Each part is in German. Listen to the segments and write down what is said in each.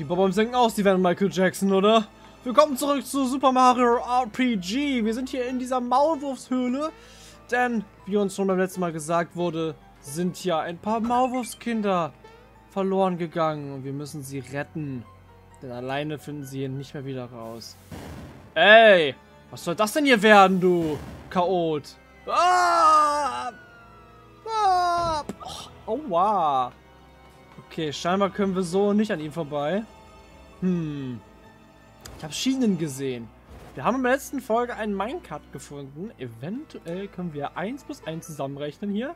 Die Bobbons denken aus, die werden Michael Jackson, oder? Willkommen zurück zu Super Mario RPG. Wir sind hier in dieser Maulwurfshöhle, denn, wie uns schon beim letzten Mal gesagt wurde, sind hier ein paar Maulwurfskinder verloren gegangen und wir müssen sie retten. Denn alleine finden sie ihn nicht mehr wieder raus. Ey, was soll das denn hier werden, du Chaot? Ah! Ah! Oh, aua. Okay, scheinbar können wir so nicht an ihm vorbei. Hm. Ich habe Schienen gesehen. Wir haben in der letzten Folge einen Minecart gefunden. Eventuell können wir 1 plus 1 zusammenrechnen hier.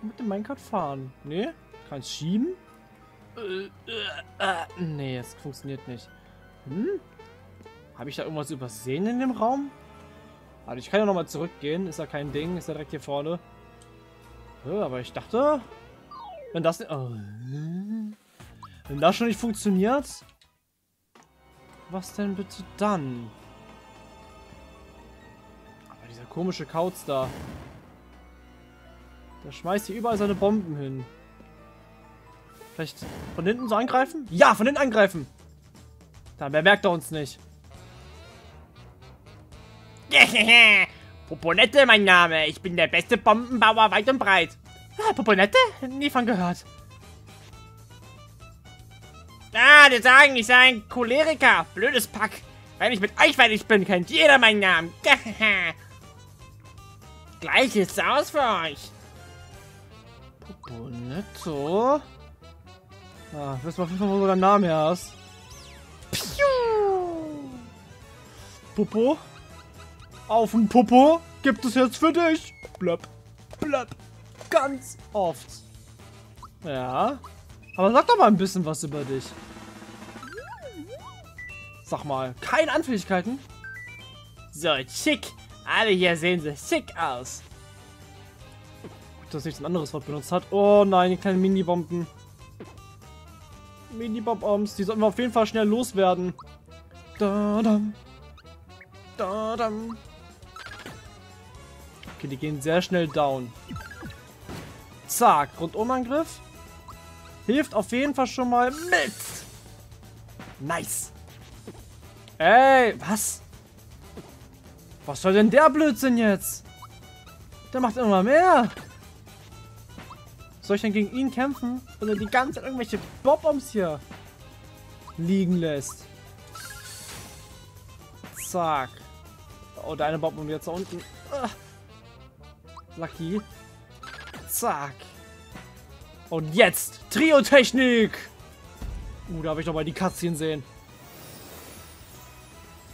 Und mit dem Minecart fahren. Nee? Kann ich schieben? Äh, äh, äh, nee, es funktioniert nicht. Hm? Habe ich da irgendwas übersehen in dem Raum? Also ich kann ja nochmal zurückgehen. Ist ja kein Ding. Ist ja direkt hier vorne. Ja, aber ich dachte... Wenn das... Oh. Wenn das schon nicht funktioniert... Was denn bitte dann? Aber dieser komische Kauz da. Der schmeißt hier überall seine Bomben hin. Vielleicht von hinten so angreifen? Ja, von hinten angreifen! Dann bemerkt er uns nicht. Poponette, mein Name. Ich bin der beste Bombenbauer weit und breit. Ah, Poponette? Nie von gehört. Ah, die sagen, ich sei ein Choleriker. Blödes Pack. Wenn ich mit euch fertig bin, kennt jeder meinen Namen. Gleich ist es aus für euch. Poponetto? Ah, wissen wir auf jeden Fall, wo du deinen Namen her hast. Piu! Popo? Auf dem Popo gibt es jetzt für dich. Blöpp, blöpp. Ganz oft. Ja. Aber sag doch mal ein bisschen was über dich. Sag mal, keine Anfälligkeiten? So, schick. Alle hier sehen so schick aus. Gut, dass nichts ein anderes Wort benutzt hat. Oh nein, die kleinen Mini-Bomben. Mini-Bombs, die sollten wir auf jeden Fall schnell loswerden. Da -dam. Da -dam. Okay, die gehen sehr schnell down. Zack, Rundumangriff. Hilft auf jeden Fall schon mal mit. Nice. Ey, was? Was soll denn der Blödsinn jetzt? Der macht immer mehr. Soll ich denn gegen ihn kämpfen? Wenn er die ganze Zeit irgendwelche Bob-Bombs hier liegen lässt. Zack. Oh, deine Bob-Bomb jetzt da unten. Ah. Lucky. Zack. Und jetzt Trio-Technik. Uh, da habe ich noch mal die Cutscene sehen.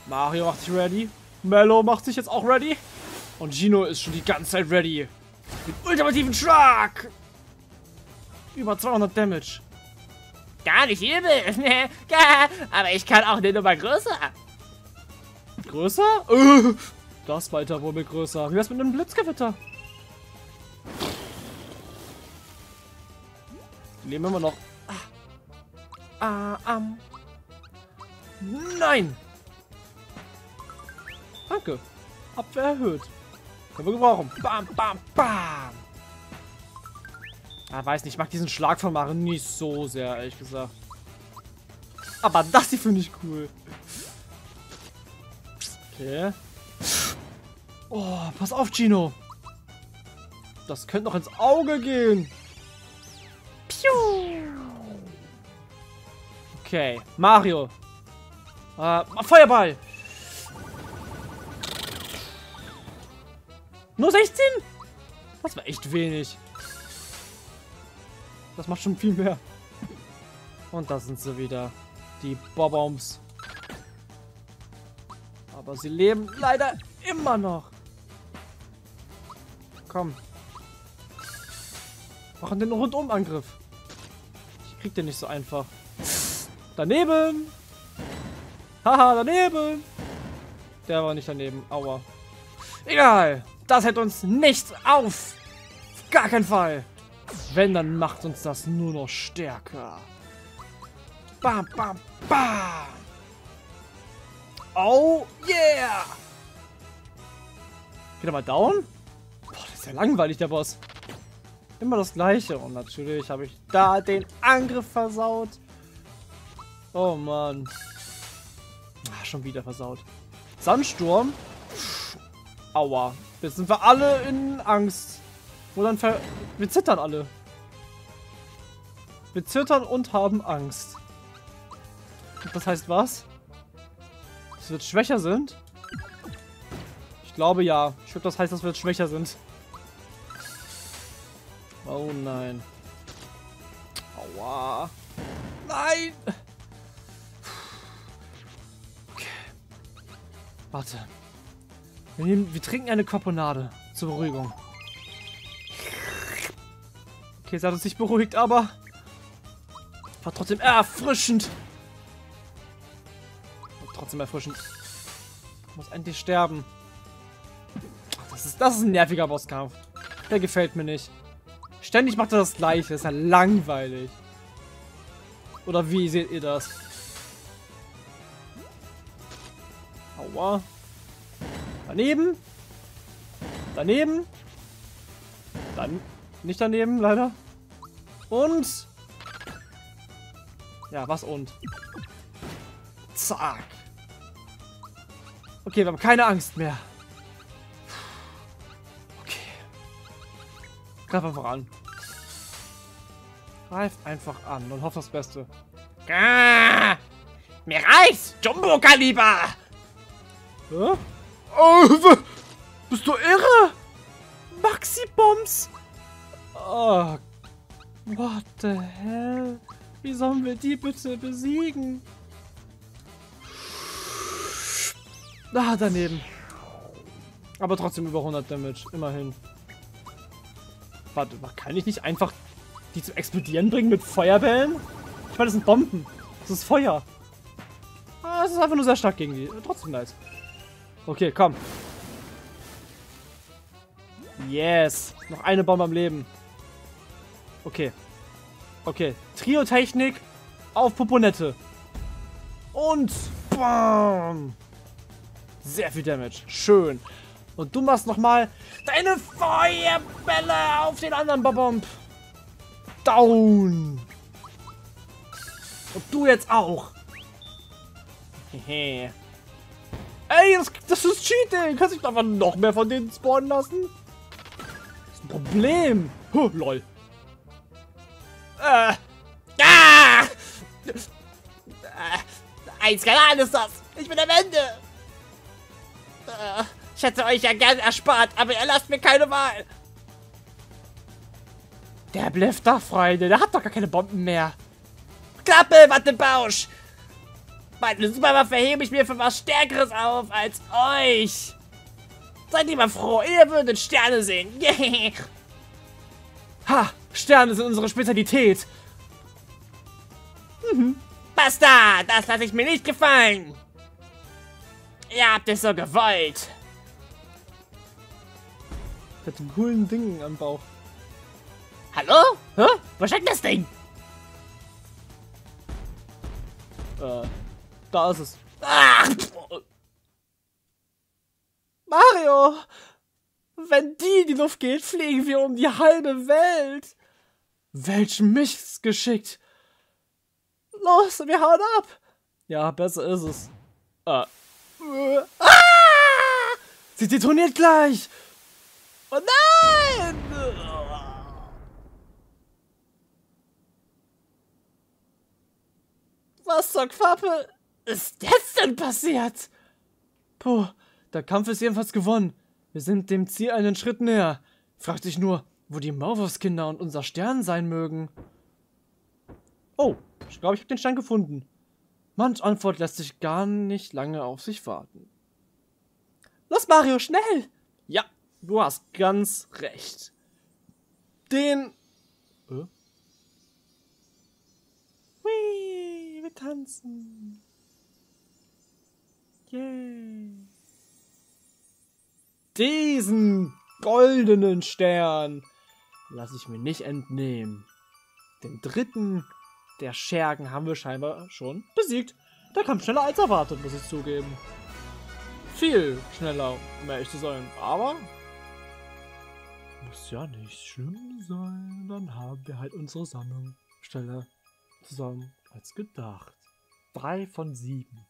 Mario macht sich ready. Mello macht sich jetzt auch ready. Und Gino ist schon die ganze Zeit ready. Mit ultimativen Schlag. Über 200 Damage. Gar nicht übel. Aber ich kann auch eine Nummer größer. Größer? Das weiter wohl mit größer. Wie wär's mit einem Blitzgewitter? Die leben immer noch. Ah, ah, um. Nein! Danke. Abwehr erhöht. Können wir gebrauchen. Bam, bam, bam. Ah, weiß nicht. Ich mag diesen Schlag von Mario nicht so sehr, ehrlich gesagt. Aber das hier finde ich cool. Okay. Oh, pass auf, Gino. Das könnte noch ins Auge gehen. Okay, Mario. Äh, Feuerball. Nur 16? Das war echt wenig. Das macht schon viel mehr. Und da sind sie wieder. Die Bobombs. Aber sie leben leider immer noch. Komm. Machen den Rundumangriff. Ich krieg den nicht so einfach. Daneben. Haha, daneben. Der war nicht daneben. Aua. Egal. Das hält uns nichts auf. Auf gar keinen Fall. Wenn, dann macht uns das nur noch stärker. Bam, bam, bam. Oh, yeah. Geht er mal down? Boah, das ist ja langweilig, der Boss. Immer das gleiche. Und natürlich habe ich da den Angriff versaut. Oh Mann. Ach, schon wieder versaut. Sandsturm. Aua. Jetzt sind wir alle in Angst. Wo dann ver wir zittern alle. Wir zittern und haben Angst. Und das heißt was? Dass wir jetzt schwächer sind? Ich glaube ja. Ich glaube, das heißt, dass wir jetzt schwächer sind. Oh nein. Aua. Nein! Warte. Wir, nehmen, wir trinken eine Koponade zur Beruhigung. Okay, es hat uns nicht beruhigt, aber war trotzdem erfrischend. War trotzdem erfrischend. Ich muss endlich sterben. Das ist, das ist ein nerviger Bosskampf. Der gefällt mir nicht. Ständig macht er das gleiche. Das ist ja langweilig. Oder wie seht ihr das? Aua. Daneben. Daneben. Dann nicht daneben, leider. Und. Ja, was und? Zack. Okay, wir haben keine Angst mehr. Okay. Greif einfach an. Greif einfach an und hoff das Beste. Ah, mir reicht's! Jumbo-Kaliber! Hä? Oh, bist du irre? Maxi-Bombs? Oh, what the hell? Wie sollen wir die bitte besiegen? Ah, daneben. Aber trotzdem über 100 Damage, immerhin. Warte, kann ich nicht einfach die zum Explodieren bringen mit Feuerbällen? Ich meine, das sind Bomben. Das ist Feuer. Ah, es ist einfach nur sehr stark gegen die. Trotzdem nice. Okay, komm. Yes. Noch eine Bombe am Leben. Okay. Okay. Trio-Technik auf Poponette. Und bam. Sehr viel Damage. Schön. Und du machst nochmal deine Feuerbälle auf den anderen Bobomb. Down. Und du jetzt auch. Hehe. Ey, das, das ist Cheating. Kannst du nicht einfach noch mehr von denen spawnen lassen? Das ist ein Problem. Huh, lol. Äh, ah! Äh, ein Skalan ist das! Ich bin am Ende! Äh, ich hätte euch ja gern erspart, aber ihr lasst mir keine Wahl! Der blifft doch, Freunde. Der hat doch gar keine Bomben mehr. Klappe, Wattebausch! Meine Superwaffe hebe ich mir für was Stärkeres auf als euch! Seid ihr mal froh, ihr würdet Sterne sehen! Ha! Sterne sind unsere Spezialität. Basta! Das lasse ich mir nicht gefallen! Ihr habt es so gewollt! Mit dem coolen Ding am Bauch. Hallo? Hä? Wo steckt das Ding? Äh, da ist es. Ah! Mario! Wenn die in die Luft geht, fliegen wir um die halbe Welt. Welch Missgeschick. Los, wir hauen ab. Ja, besser ist es. Äh. Ah! Sie detoniert gleich. Oh nein! Was zur Quappe ist jetzt denn passiert? Puh, der Kampf ist jedenfalls gewonnen. Wir sind dem Ziel einen Schritt näher. Fragt sich nur, wo die Maulwurfskinder und unser Stern sein mögen. Oh, ich glaube, ich habe den Stein gefunden. Manch Antwort lässt sich gar nicht lange auf sich warten. Los, Mario, schnell! Ja, du hast ganz recht. Den... Äh? Hui, wir tanzen. Yay. Diesen goldenen Stern lasse ich mir nicht entnehmen. Den dritten der Schergen haben wir scheinbar schon besiegt. Der kam schneller als erwartet, muss ich zugeben. Viel schneller, um ehrlich zu sein. Aber muss ja nicht schlimm sein. Dann haben wir halt unsere Sammlung schneller zusammen als gedacht. Drei von sieben.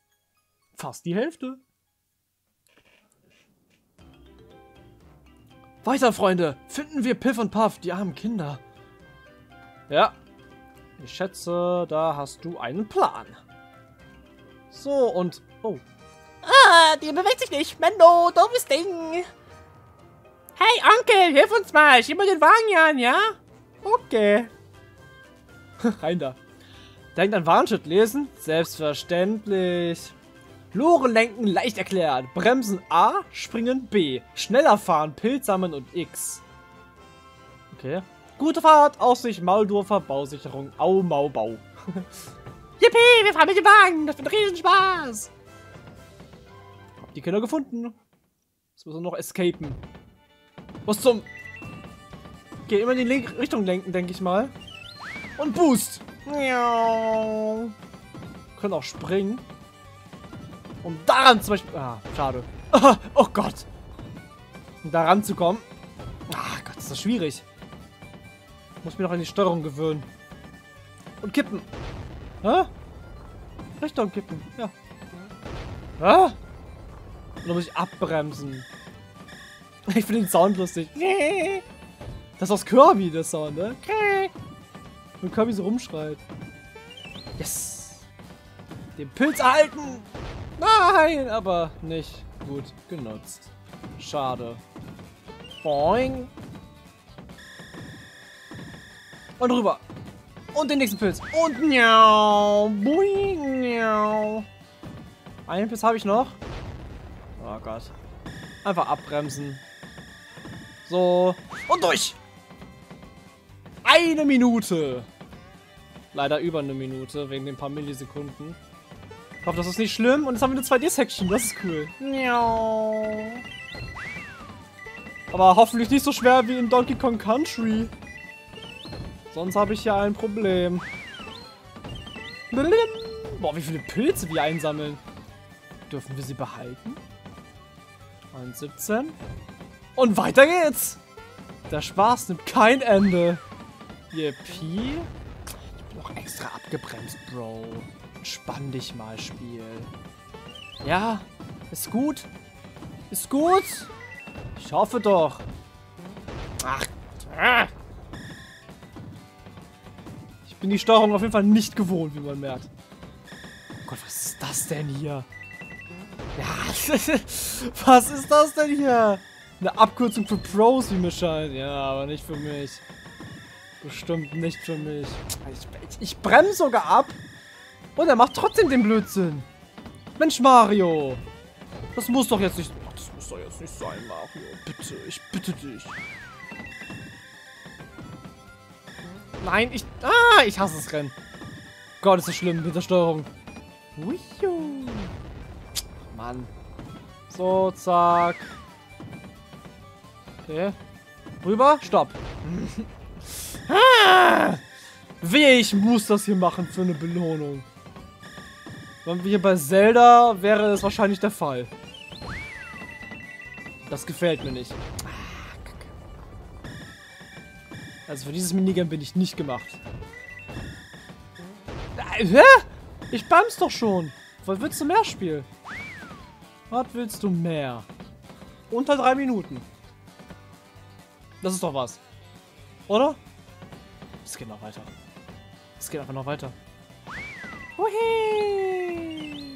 Fast die Hälfte. Weiter, Freunde. Finden wir Piff und Puff, die armen Kinder. Ja. Ich schätze, da hast du einen Plan. So, und... Oh. Ah, die bewegt sich nicht. Mendo, doofes Ding. Hey, Onkel, hilf uns mal. Schieb mal den Wagen an, ja? Okay. Rein da. Denkt an Warnschild lesen? Selbstverständlich. Lore lenken leicht erklärt. Bremsen A, springen B. Schneller fahren, Pilz sammeln und X. Okay. Gute Fahrt, Aussicht, Mauldofer, Bausicherung, Au, Mau, Bau. Yippie, wir fahren mit dem Wagen. Das wird Riesenspaß. Hab die Kinder gefunden. Jetzt müssen wir noch escapen. Was zum... Okay, immer in die Link Richtung lenken, denke ich mal. Und Boost. Miau. Können auch springen. Um daran zum Beispiel... Ah, schade. Oh Gott. Um daran zu kommen. Ach Gott, ist das schwierig. Muss mir noch an die Steuerung gewöhnen. Und kippen. Hä? Richtung kippen. Ja. Hä? Oder muss ich abbremsen? Ich finde den Sound lustig. Das ist aus Kirby, der Sound, ne? Wenn Kirby so rumschreit. Yes! Den Pilz erhalten! Nein, aber nicht gut genutzt. Schade. Boing. Und rüber. Und den nächsten Pilz. Und miau. Boing, miau. Einen Pilz habe ich noch. Oh Gott. Einfach abbremsen. So. Und durch. Eine Minute. Leider über eine Minute, wegen den paar Millisekunden. Ich hoffe, das ist nicht schlimm. Und jetzt haben wir eine 2D-Section. Das ist cool. Aber hoffentlich nicht so schwer wie in Donkey Kong Country. Sonst habe ich ja ein Problem. Boah, wie viele Pilze wir einsammeln. Dürfen wir sie behalten? 1,17. Und weiter geht's. Der Spaß nimmt kein Ende. Yippie. Ich bin auch extra abgebremst, Bro. Entspann dich mal, Spiel. Ja, ist gut. Ist gut. Ich hoffe doch. Ach. Ah. Ich bin die Steuerung auf jeden Fall nicht gewohnt, wie man merkt. Oh Gott, was ist das denn hier? Ja, was ist das denn hier? Eine Abkürzung für Pros, wie mir scheint. Ja, aber nicht für mich. Bestimmt nicht für mich. Ich, ich, ich bremse sogar ab. Und er macht trotzdem den Blödsinn. Mensch, Mario. Das muss doch jetzt nicht... Ach, das muss doch jetzt nicht sein, Mario. Bitte, ich bitte dich. Nein, ich... Ah, ich hasse das Rennen. Gott, ist das schlimm mit der Steuerung. Uiuh. Mann. So, zack. Okay. Rüber, stopp. ah! Wehe, ich muss das hier machen für eine Belohnung. Wenn wir hier bei Zelda, wäre das wahrscheinlich der Fall. Das gefällt mir nicht. Also für dieses Minigame bin ich nicht gemacht. Äh, hä? Ich bremse doch schon. Was willst du mehr spielen? Was willst du mehr? Unter drei Minuten. Das ist doch was. Oder? Es geht noch weiter. Es geht einfach noch weiter. Hui.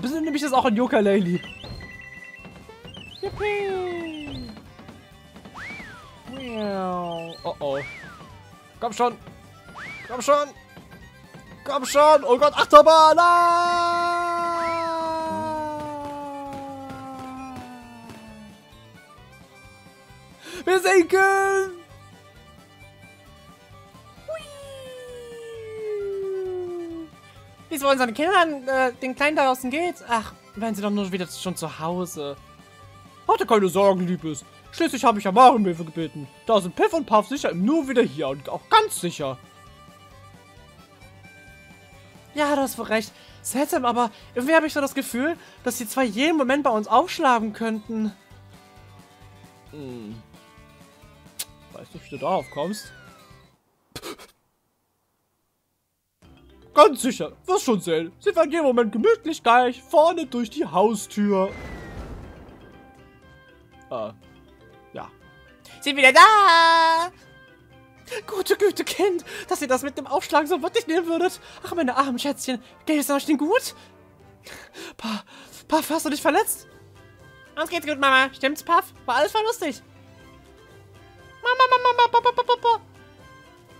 Bisschen nämlich das auch ein Yooka-Laylee. Yippie. Oh oh. Komm schon. Komm schon. Komm schon. Oh Gott, Achterbahn. Ah! Wir sinken. Es unseren Kindern, äh, den Kleinen da draußen geht? Ach, werden sie doch nur wieder schon zu Hause. Hatte keine Sorgen, Liebes. Schließlich habe ich ja Mario um Hilfe gebeten. Da sind Piff und Puff sicher nur wieder hier und auch ganz sicher. Ja, du hast wohl recht. Seltsam, aber irgendwie habe ich so das Gefühl, dass die zwei jeden Moment bei uns aufschlagen könnten. Hm. Weißt du, wie du darauf kommst? Ganz sicher, wirst schon sehen. Sind wir in jedem Moment gemütlich gleich vorne durch die Haustür. Äh, ja. Sind wieder da! Gute Güte, Kind, dass ihr das mit dem Aufschlagen so wirklich nehmen würdet. Ach, meine armen Schätzchen, geht es euch denn gut? Pa, Puff, hast du dich verletzt? Uns geht's gut, Mama. Stimmt's, Puff? War alles voll lustig. Mama, Mama, Mama, Papa, Papa, Papa.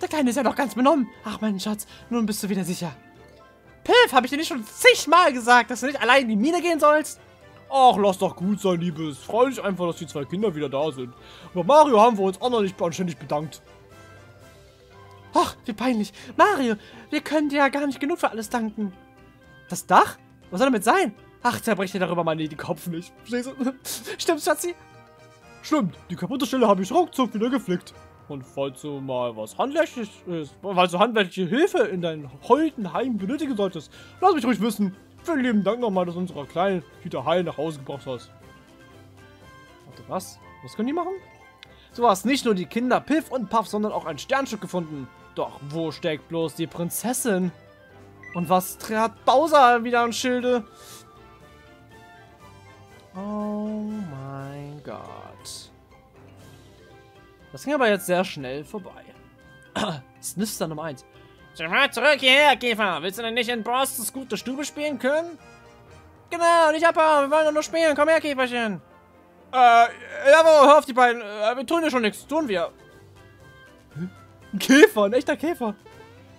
Der Kleine ist ja noch ganz benommen. Ach, mein Schatz, nun bist du wieder sicher. Piff, habe ich dir nicht schon zigmal gesagt, dass du nicht allein in die Mine gehen sollst? Ach, lass doch gut sein, Liebes. Freu dich einfach, dass die zwei Kinder wieder da sind. Bei Mario haben wir uns auch noch nicht anständig bedankt. Ach, wie peinlich. Mario, wir können dir ja gar nicht genug für alles danken. Das Dach? Was soll damit sein? Ach, zerbrech dir darüber mal den Kopf nicht. Stimmt's, Schatzi? Stimmt, die kaputte Stelle habe ich ruckzuck wieder geflickt. Und falls du mal was handwerklich ist, falls du handwerkliche Hilfe in deinem heutigen Heim benötigen solltest, lass mich ruhig wissen. Vielen lieben Dank nochmal, dass du unsere kleinen Tüte Heil nach Hause gebracht hast. Warte, was? Was können die machen? So hast nicht nur die Kinder Piff und Puff, sondern auch ein Sternstück gefunden. Doch wo steckt bloß die Prinzessin? Und was trat Bowser wieder an Schilde? Oh mein Gott. Das ging aber jetzt sehr schnell vorbei. Sniffster Nummer 1. Mal zurück hierher, Käfer. Willst du denn nicht in Boston's gute Stube spielen können? Genau, nicht abhauen. Wir wollen doch nur spielen. Komm her, Käferchen. Äh, jawohl, hör auf die beiden. Äh, wir tun ja schon nichts. Tun wir. Ein Käfer, ein echter Käfer.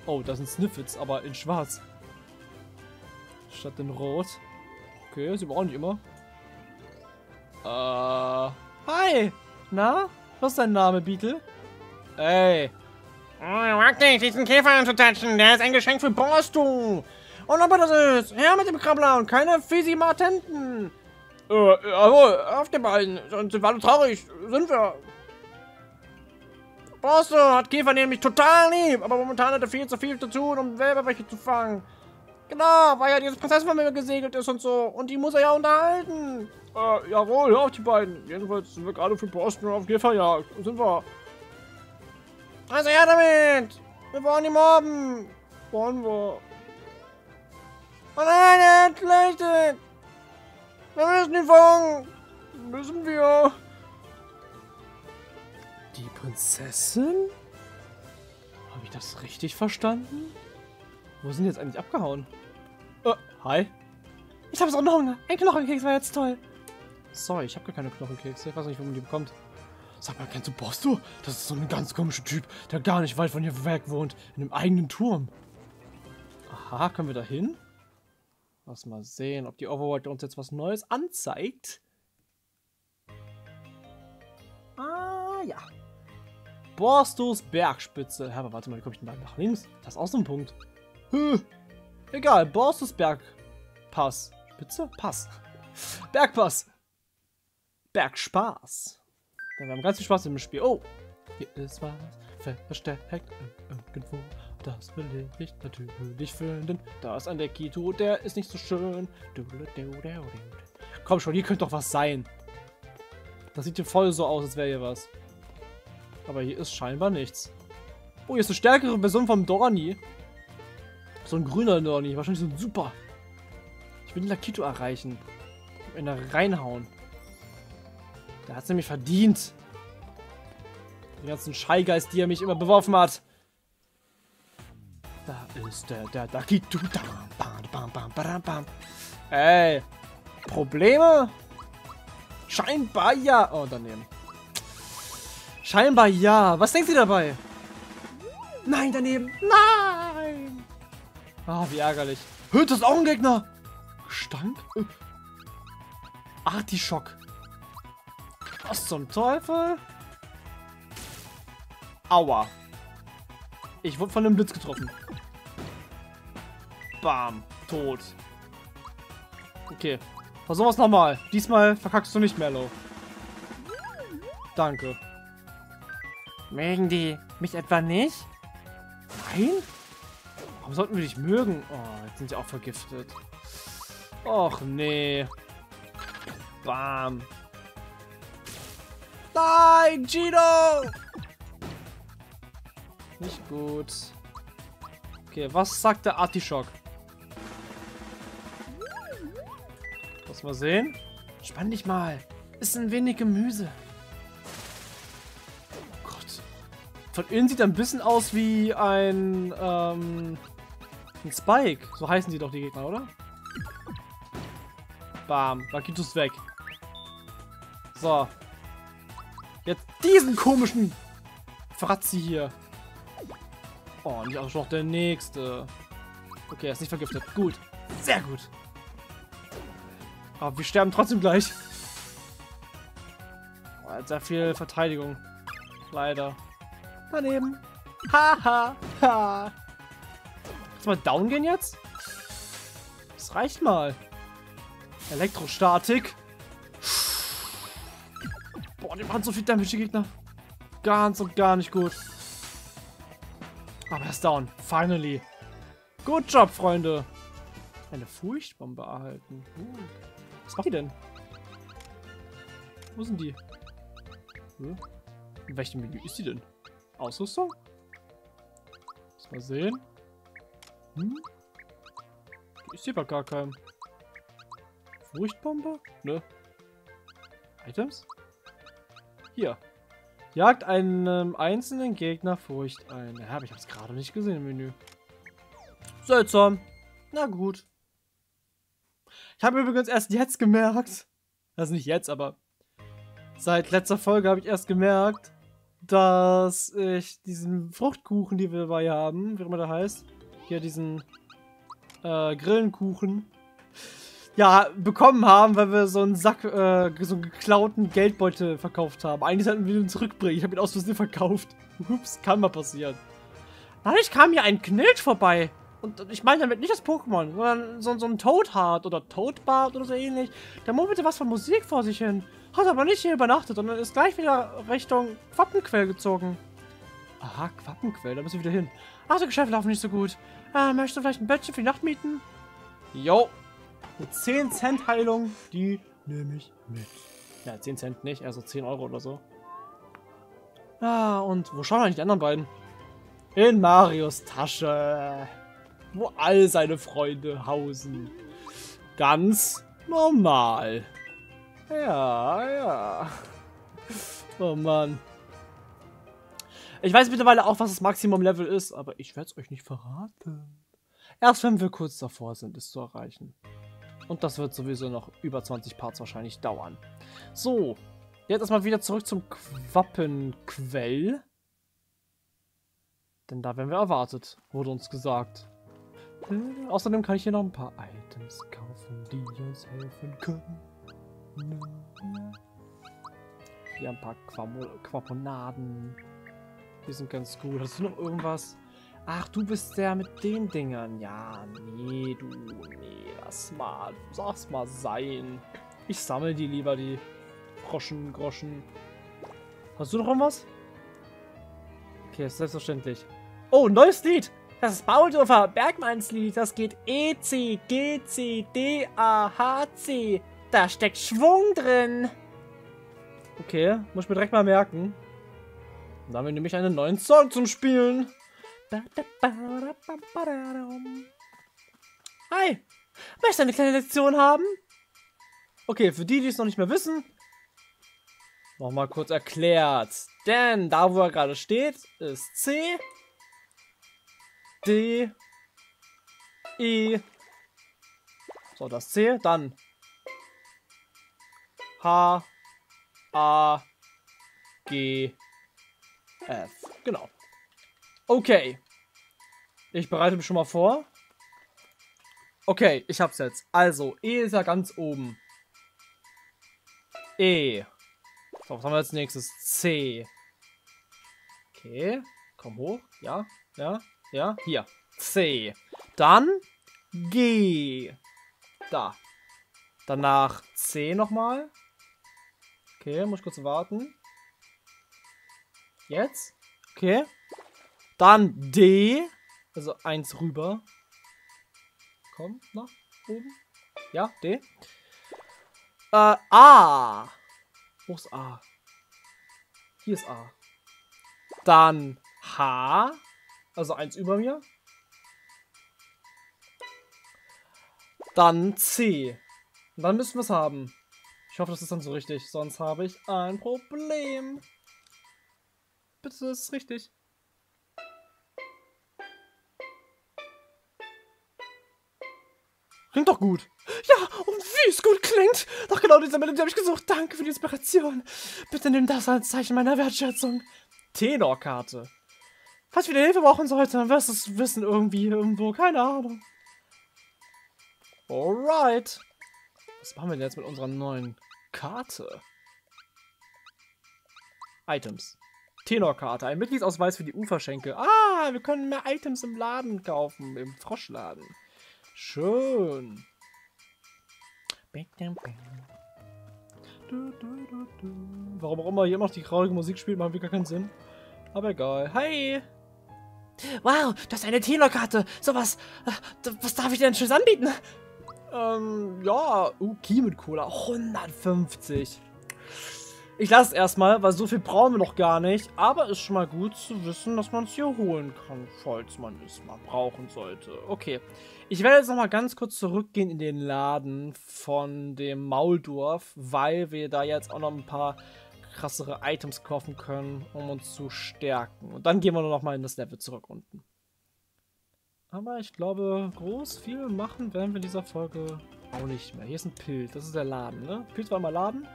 Oh, das sind Sniffets, aber in schwarz. Statt in rot. Okay, sieht man auch nicht immer. Äh, hi. Na? Was ist dein Name, Beetle? Ey. Oh, mag nicht, diesen Käfer anzutatschen. Der ist ein Geschenk für Borstu. Und aber das ist. Her mit dem Krabbler und keine Fisi-Martenten. Äh, jawohl, auf den beiden. Sonst sind wir alle traurig. Sind wir. Borstu hat Käfer nämlich total lieb, aber momentan hat er viel zu viel zu tun, um selber welche zu fangen. Genau, weil ja diese Prinzessin von mir gesegelt ist und so. Und die muss er ja unterhalten. Äh, jawohl, auf die beiden. Jedenfalls sind wir gerade für Boston auf Käferjagd. Sind wir. Also ja damit! Wir wollen die mobben! Wollen wir. Oh nein, er hat leuchtet! Wir müssen ihn fangen! Müssen wir. Die Prinzessin? Habe ich das richtig verstanden? Wo sind die jetzt eigentlich abgehauen? Oh, hi. Ich habe so einen Hunger. Ein Knochenkeks war jetzt toll. Sorry, ich habe gar keine Knochenkekse. Ich weiß nicht, wo man die bekommt. Sag mal, kennst du Bosto? Das ist so ein ganz komischer Typ, der gar nicht weit von hier weg wohnt. In einem eigenen Turm. Aha, können wir da hin? Lass mal sehen, ob die Overworld uns jetzt was Neues anzeigt. Ah, ja. Borstos Bergspitze. Ja, aber warte mal, wie komme ich denn da nach links? Das ist auch so ein Punkt. Höh. Egal, Borstos Bergpass. Spitze? Pass. Bergpass. Bergspaß. Denn wir haben ganz viel Spaß im Spiel. Oh, hier ist was versteckt irgendwo. Das will ich natürlich finden. Da ist ein Lekito, der ist nicht so schön. Komm schon, hier könnte doch was sein. Das sieht hier voll so aus, als wäre hier was. Aber hier ist scheinbar nichts. Oh, hier ist eine stärkere Version vom Dorni. So ein grüner Dorni. Wahrscheinlich so ein super. Ich will den Lakito erreichen. In da reinhauen. Der hat es nämlich verdient. Den ganzen Scheigeist, die er mich immer beworfen hat. Da ist der, der Dakitu. Ey. Probleme? Scheinbar ja. Oh, daneben. Scheinbar ja. Was denkt ihr dabei? Nein, daneben. Nein. Ah, oh, wie ärgerlich. Hört das ist auch ein Gegner. Gestank? Artischock. Was zum Teufel? Aua. Ich wurde von einem Blitz getroffen. Bam. Tot. Okay. Versuchen wir es nochmal. Diesmal verkackst du nicht, Mello. Danke. Mögen die mich etwa nicht? Nein? Warum sollten wir dich mögen? Oh, jetzt sind sie auch vergiftet. Och, nee. Bam. Nein, Gino! Nicht gut. Okay, was sagt der Artischock? Lass mal sehen. Spann dich mal. Ist ein wenig Gemüse. Oh Gott. Von innen sieht er ein bisschen aus wie ein, ähm, ein Spike. So heißen sie doch die Gegner, oder? Bam. Rakitus weg. So. Jetzt diesen komischen Fratzi hier. Oh, nicht auch noch der nächste. Okay, er ist nicht vergiftet. Gut. Sehr gut. Aber wir sterben trotzdem gleich. Oh, sehr viel Verteidigung. Leider. Daneben. Haha. Ha, ha. Du mal down gehen jetzt? Das reicht mal. Elektrostatik. Boah, die machen so viel Damage, die Gegner. Ganz und gar nicht gut. Aber er ist down. Finally. Good job, Freunde. Eine Furchtbombe erhalten. Uh. Was macht die denn? Wo sind die? In welchem Menü ist die denn? Ausrüstung? Lass mal sehen. Hm? Ist hier bei gar keinem. Furchtbombe? Ne. Items? Hier. Jagt einem einzelnen Gegner Furcht ein. Ja, aber ich habe es gerade nicht gesehen im Menü. Seltsam. Na gut. Ich habe übrigens erst jetzt gemerkt, also nicht jetzt, aber seit letzter Folge habe ich erst gemerkt, dass ich diesen Fruchtkuchen, die wir dabei haben, wie immer der heißt, hier diesen äh, Grillenkuchen, ja, bekommen haben, weil wir so einen Sack, äh, so einen geklauten Geldbeutel verkauft haben. Eigentlich sollten wir ihn zurückbringen. Ich habe ihn aus Versehen verkauft. Ups, kann mal passieren. Dadurch kam hier ein Knilch vorbei. Und ich meine damit nicht das Pokémon, sondern so, so ein Toadheart oder Toadbart oder so ähnlich. Der murmelte was von Musik vor sich hin. Hat aber nicht hier übernachtet, sondern ist gleich wieder Richtung Quappenquell gezogen. Aha, Quappenquell, da müssen wir wieder hin. Die Geschäfte laufen nicht so gut. Äh, möchtest du vielleicht ein Bettchen für die Nacht mieten? Jo, eine 10 Cent Heilung, die nehme ich mit. Ja, 10 Cent nicht, also 10 Euro oder so. Ah, und wo schauen eigentlich die anderen beiden? In Marios Tasche. Wo all seine Freunde hausen. Ganz normal. Ja, ja. Oh Mann. Ich weiß mittlerweile auch, was das Maximum-Level ist, aber ich werde es euch nicht verraten. Erst wenn wir kurz davor sind, es zu erreichen. Und das wird sowieso noch über 20 Parts wahrscheinlich dauern. So, jetzt erstmal wieder zurück zum Quappenquell. Denn da werden wir erwartet, wurde uns gesagt. Äh, außerdem kann ich hier noch ein paar Items kaufen, die uns helfen können. Hier ein paar Quamo Quaponaden. Die sind ganz gut. Hast du noch irgendwas? Ach, du bist der mit den Dingern. Ja, nee, du, nee, lass mal, sag's mal sein. Ich sammle die lieber, die Groschen, Groschen. Hast du noch irgendwas? Okay, ist selbstverständlich. Oh, neues Lied. Das ist Bauldorfer Bergmannslied. Das geht E, C, G, C, D, A, H, C. Da steckt Schwung drin. Okay, muss ich mir direkt mal merken. Dann haben wir nämlich einen neuen Song zum Spielen. Hi! Möchtest du eine kleine Lektion haben? Okay, für die, die es noch nicht mehr wissen, nochmal kurz erklärt. Denn da, wo er gerade steht, ist C, D, E, so, das C, dann H, A, G, F. Genau. Okay. Ich bereite mich schon mal vor. Okay, ich hab's jetzt. Also, E ist ja ganz oben. E. So, was haben wir als nächstes? C. Okay. Komm hoch. Ja, ja, ja. Hier. C. Dann G. Da. Danach C nochmal. Okay, muss ich kurz warten. Jetzt. Okay. Dann D. Also eins rüber. Komm, nach oben. Ja, D. Äh, A. Wo ist A? Hier ist A. Dann H. Also eins über mir. Dann C. Und dann müssen wir es haben. Ich hoffe, das ist dann so richtig. Sonst habe ich ein Problem. Bitte, das ist richtig. Klingt doch gut. Ja, und wie es gut klingt. Doch genau diese Melodie habe ich gesucht. Danke für die Inspiration. Bitte nimm das als Zeichen meiner Wertschätzung. Tenorkarte. Falls ich wieder Hilfe brauchen sollte, dann wirst du es wissen irgendwie irgendwo. Keine Ahnung. Alright. Was machen wir denn jetzt mit unserer neuen Karte? Items. Tenorkarte. Ein Mitgliedsausweis für die Uferschenke. Ah, wir können mehr Items im Laden kaufen. Im Froschladen. Schön. Warum auch immer hier noch die traurige Musik spielt, macht gar keinen Sinn. Aber egal. Hi! Wow, das ist eine Tenorkarte. So was. Äh, was darf ich denn Schönes anbieten? Ähm, ja. Key mit Cola. 150. Ich lasse es erstmal, weil so viel brauchen wir noch gar nicht. Aber ist schon mal gut zu wissen, dass man es hier holen kann, falls man es mal brauchen sollte. Okay. Ich werde jetzt noch mal ganz kurz zurückgehen in den Laden von dem Mauldorf, weil wir da jetzt auch noch ein paar krassere Items kaufen können, um uns zu stärken. Und dann gehen wir nur noch mal in das Level zurück unten. Aber ich glaube, groß viel machen werden wir in dieser Folge auch nicht mehr. Hier ist ein Pilz, das ist der Laden, ne? Pilz war mal Laden.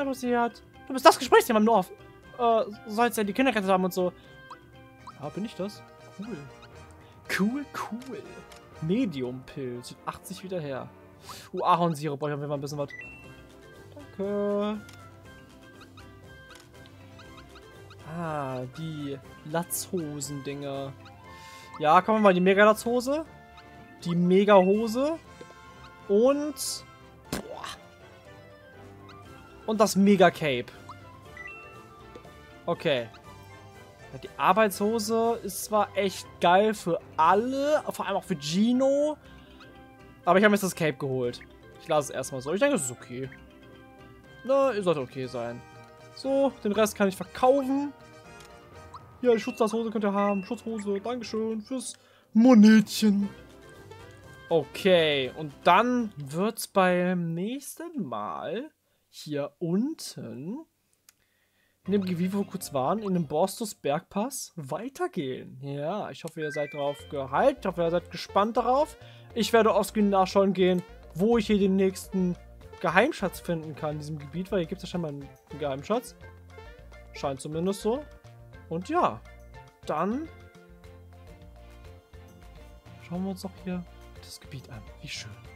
Hallo, Siad. Du bist das Gesprächsthema im Dorf. Äh, sollst ja die Kinder gerettet haben und so. Ah, bin ich das? Cool. Cool, cool. Medium-Pilz. 80 wieder her. Uh, Ahornsirup. Brauche ich auf jeden Fall ein bisschen was. Danke. Ah, die Latzhosen-Dinger. Ja, kommen wir mal die Mega-Latzhose. Die Mega-Hose. Und und das Mega Cape. Okay. Die Arbeitshose ist zwar echt geil für alle, vor allem auch für Gino. Aber ich habe mir jetzt das Cape geholt. Ich lasse es erstmal so. Ich denke, es ist okay. Na, ihr sollte okay sein. So, den Rest kann ich verkaufen. Ja, die Schutzhose könnt ihr haben. Schutzhose, Dankeschön fürs Monetchen. Okay, und dann wird's beim nächsten Mal hier unten in dem wir kurz waren, in dem Borstus Bergpass weitergehen. Ja, ich hoffe, ihr seid drauf gehalten. Ich hoffe, ihr seid gespannt darauf. Ich werde offscreen nachschauen gehen, wo ich hier den nächsten Geheimschatz finden kann in diesem Gebiet, weil hier gibt es ja scheinbar einen Geheimschatz. Scheint zumindest so. Und ja, dann schauen wir uns doch hier das Gebiet an. Wie schön.